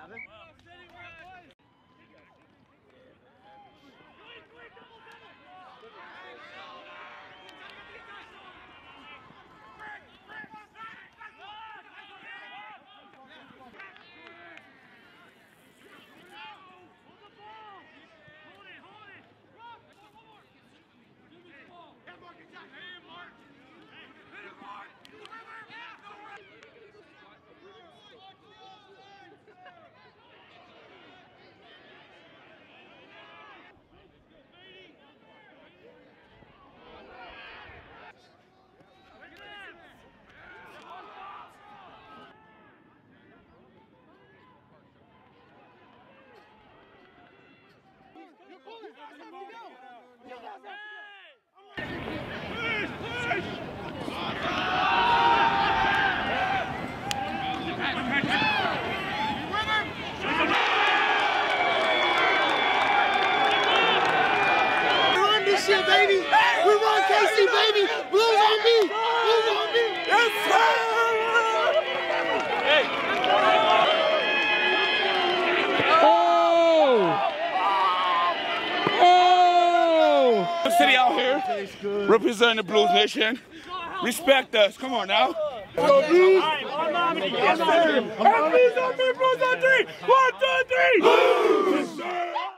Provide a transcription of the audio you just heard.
have it? Baby. We run KC, baby. Blues on me. Blues on me. Yes, Oh! oh. City out here representing the Blues Nation. Respect us. Come on now. Go Blues! Yes, sir. Blues on three, Blues on three. One, two, three. Blues! Yes, sir.